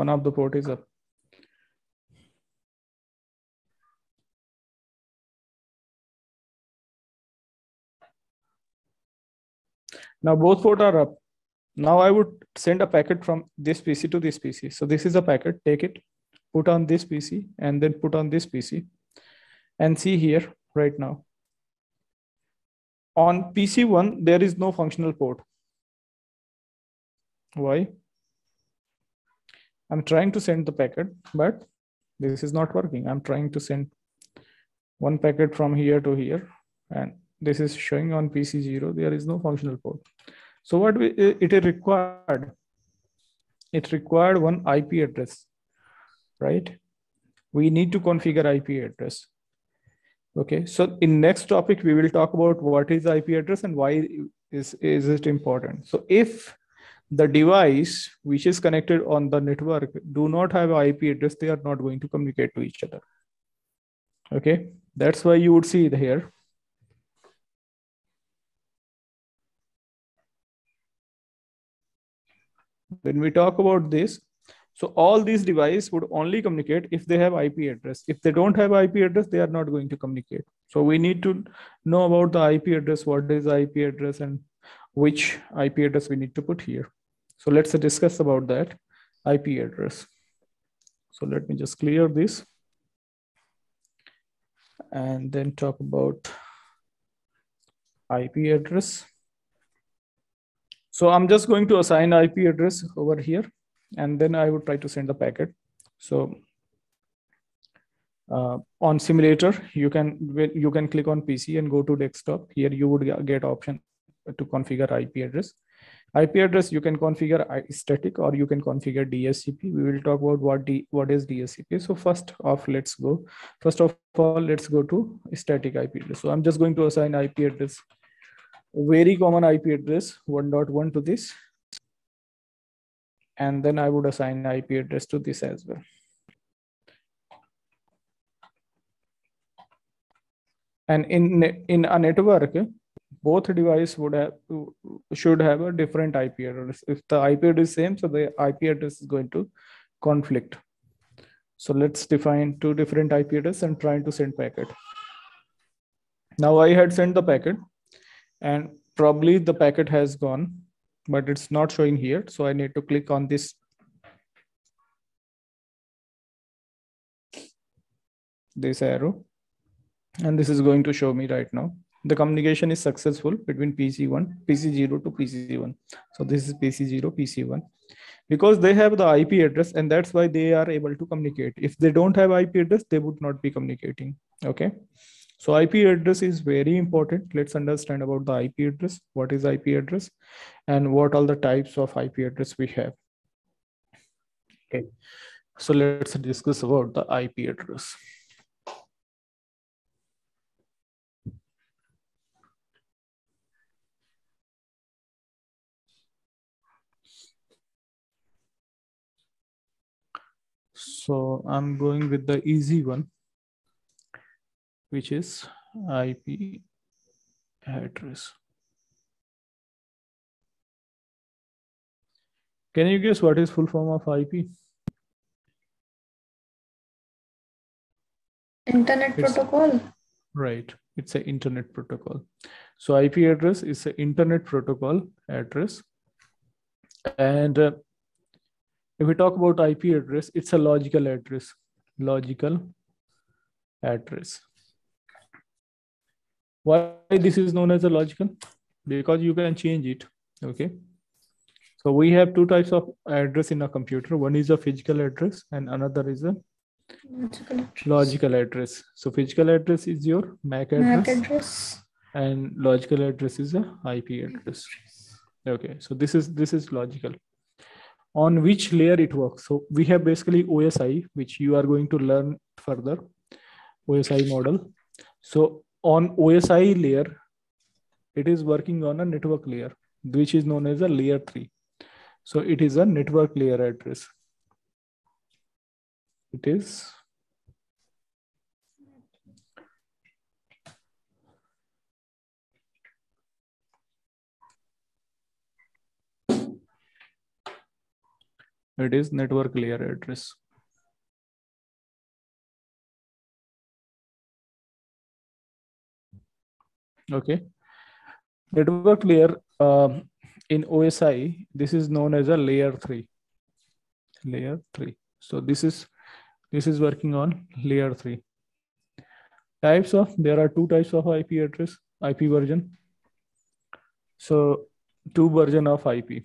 one of the port is up. Now both port are up. Now I would send a packet from this PC to this PC. So this is a packet, take it, put on this PC and then put on this PC and see here right now. On PC1, there is no functional port. Why? I'm trying to send the packet, but this is not working. I'm trying to send one packet from here to here, and this is showing on PC0. There is no functional port. So what we, it is required? It required one IP address, right? We need to configure IP address. Okay, so in next topic, we will talk about what is IP address and why is, is it important. So if the device which is connected on the network do not have IP address, they are not going to communicate to each other. Okay, that's why you would see it here. When we talk about this, so all these devices would only communicate if they have IP address. If they don't have IP address, they are not going to communicate. So we need to know about the IP address, what is IP address and which IP address we need to put here. So let's discuss about that IP address. So let me just clear this and then talk about IP address. So I'm just going to assign IP address over here, and then I would try to send a packet. So uh, on simulator, you can you can click on PC and go to desktop. Here you would get option to configure IP address. IP address you can configure static or you can configure DHCP. We will talk about what D, what is DHCP. So first off, let's go. First of all, let's go to static IP address. So I'm just going to assign IP address, very common IP address 1.1 to this. And then I would assign IP address to this as well. And in, in a network, both device would have should have a different IP address. If the IP address is same, so the IP address is going to conflict. So let's define two different IP address and trying to send packet. Now I had sent the packet and probably the packet has gone, but it's not showing here. So I need to click on this. This arrow. And this is going to show me right now the communication is successful between PC1, PC0 to PC1. So this is PC0, PC1 because they have the IP address and that's why they are able to communicate. If they don't have IP address, they would not be communicating. Okay. So IP address is very important. Let's understand about the IP address. What is IP address and what all the types of IP address we have. Okay. So let's discuss about the IP address. So I'm going with the easy one, which is IP address. Can you guess what is full form of IP? Internet it's, protocol. Right. It's an internet protocol. So IP address is an internet protocol address. And uh, if we talk about IP address, it's a logical address. Logical address. Why this is known as a logical? Because you can change it. Okay. So we have two types of address in a computer. One is a physical address and another is a logical address. Logical address. So physical address is your MAC address, MAC address. and logical address is a IP address. Okay. So this is this is logical on which layer it works. So we have basically OSI, which you are going to learn further, OSI model. So on OSI layer, it is working on a network layer, which is known as a layer three. So it is a network layer address. It is it is network layer address. Okay. Network layer um, in OSI, this is known as a layer three. Layer three. So this is this is working on layer three. Types of there are two types of IP address, IP version. So two version of IP.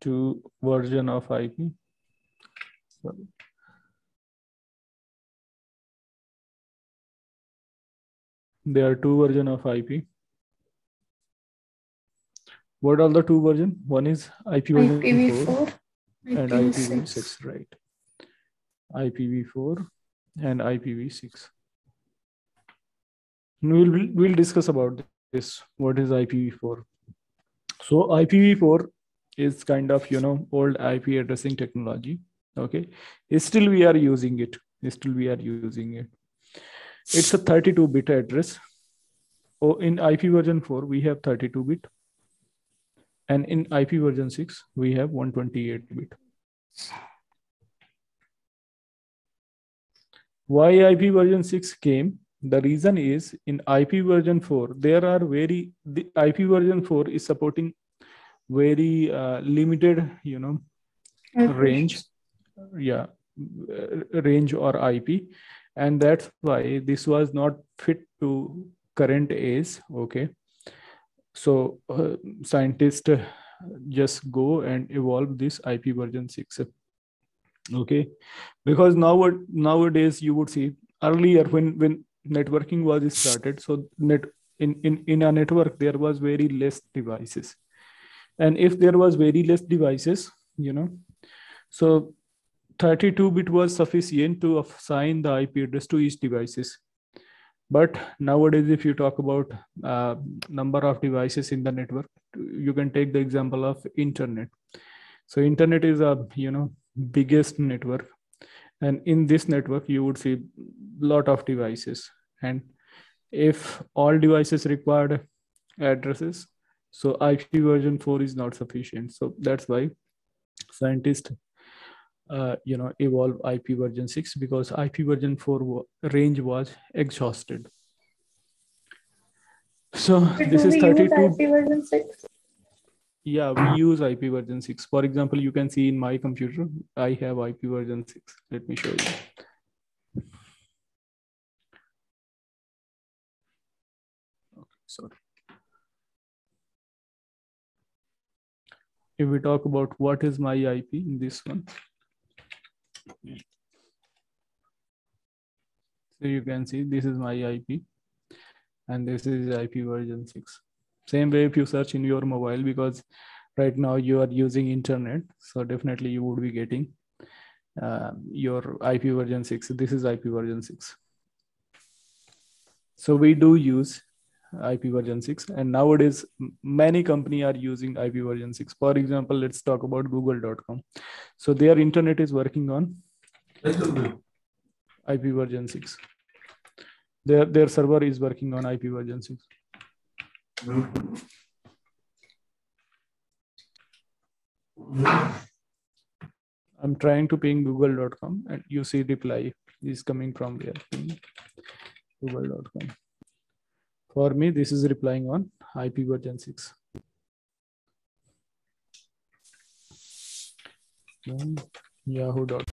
Two version of IP. Sorry. There are two version of IP. What are the two version? One is IPv4 IPv4 and IPv6, right? IPv4 and IPv6. We'll, we'll we'll discuss about this. What is IPv4? So IPv4 is kind of you know old IP addressing technology. Okay, still we are using it. Still we are using it. It's a 32-bit address. Oh, in IP version 4 we have 32 bit, and in IP version 6 we have 128 bit. why IP version 6 came. The reason is in IP version 4, there are very, the IP version 4 is supporting very uh, limited, you know, range. Yeah, uh, range or IP. And that's why this was not fit to current age. Okay. So uh, scientists just go and evolve this IP version 6 okay because now nowadays you would see earlier when when networking was started so net in in in a network there was very less devices and if there was very less devices you know so 32 bit was sufficient to assign the ip address to each devices. But nowadays if you talk about uh, number of devices in the network you can take the example of internet. So internet is a you know biggest network. And in this network you would see lot of devices. And if all devices required addresses so ip version 4 is not sufficient. So that's why scientists uh, you know evolve ip version 6 because ip version 4 range was exhausted. So this is 32 IP version 6 yeah we use ip version 6 for example you can see in my computer i have ip version 6 let me show you. Okay sorry if we talk about what is my ip in this one. So you can see this is my ip and this is ip version 6 same way if you search in your mobile because right now you are using internet so definitely you would be getting uh, your ip version 6 this is ip version 6 so we do use ip version 6 and nowadays many company are using ip version 6 for example let's talk about google.com so their internet is working on ip version 6 their their server is working on ip version 6 I'm trying to ping google.com and you see reply is coming from there. Google.com. For me, this is replying on IP version 6. Yahoo.com.